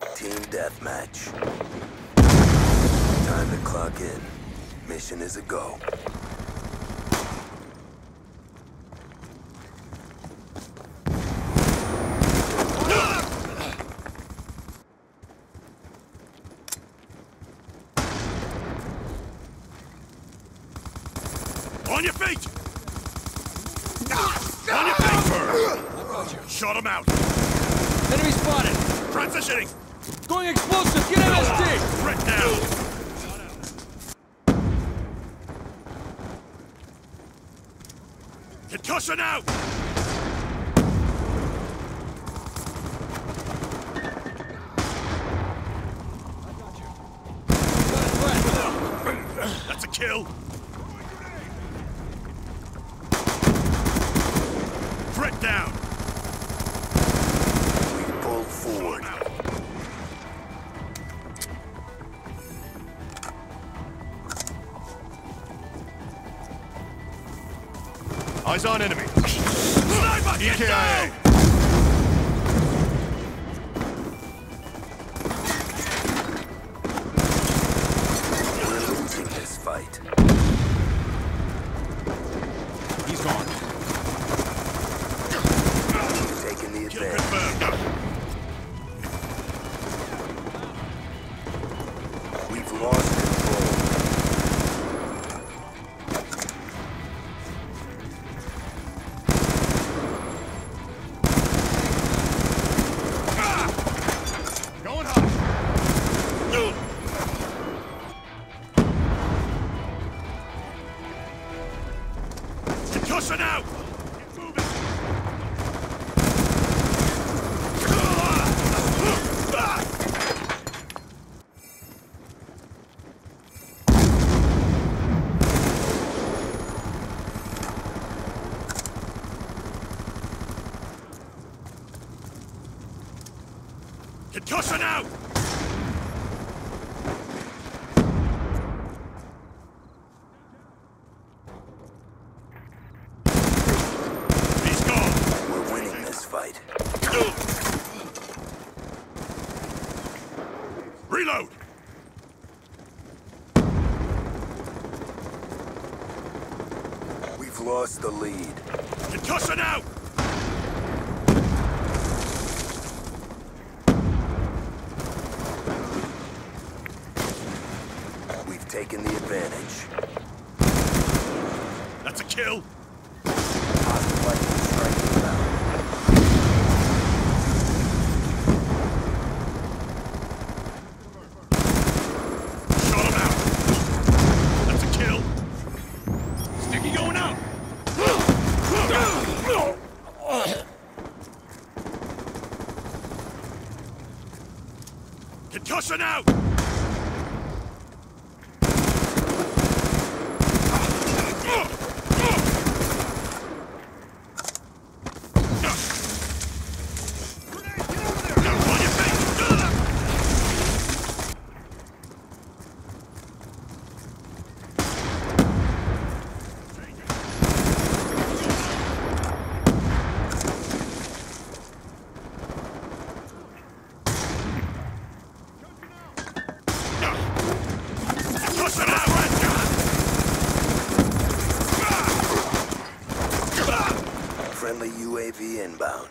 Team deathmatch. Time to clock in. Mission is a go. On your feet! On your feet! Shot him out! Enemy spotted! Transitioning! Going explosive! Get MSD! Threat down! Concussion out! That's a kill! Threat down! Eyes on enemy. Sniper! Get Concussion out! He's gone! We're winning this fight. Reload! We've lost the lead. Concussion out! Taken the advantage. That's a kill! Hostile lightning strike inbound. Shot him out! That's a kill! Sticky going out! Concussion out! On your feet! Concussion out! Friendly UAV inbound.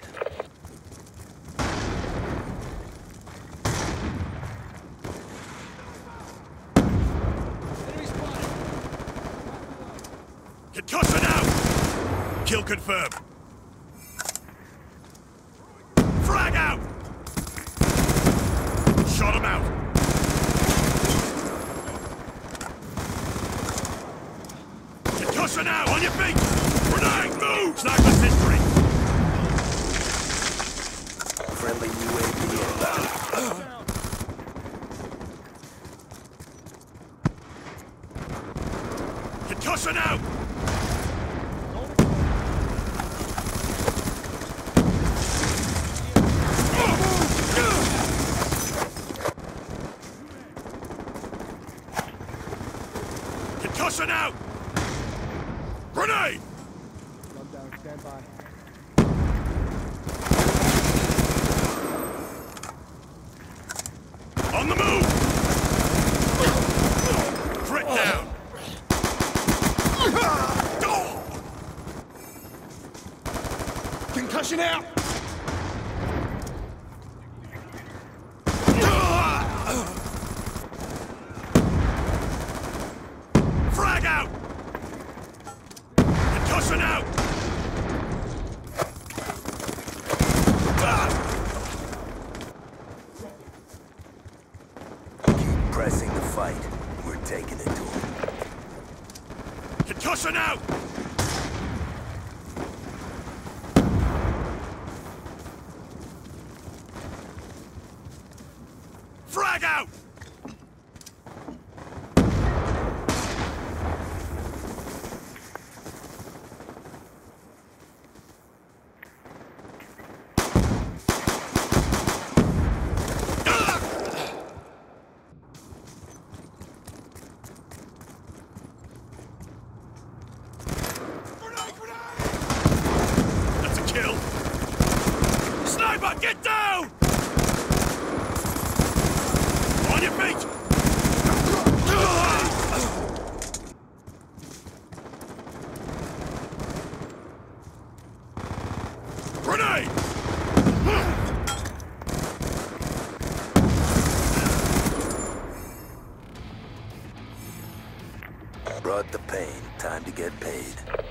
Concussion out! Kill confirmed. Frag out! Shot him out. Concussion out! On your feet! Grenade! Move! Sniper's history! Friendly UAV inbound. Concussion out! Concussion out! Grenade! On the move! Threat down! Concussion out! Frag out! Concussion out! Keep pressing the fight. We're taking it to them. Concussion out! Frag out! That's a kill! Sniper, get down! On your feet! Grenade! Brought the pain. Time to get paid.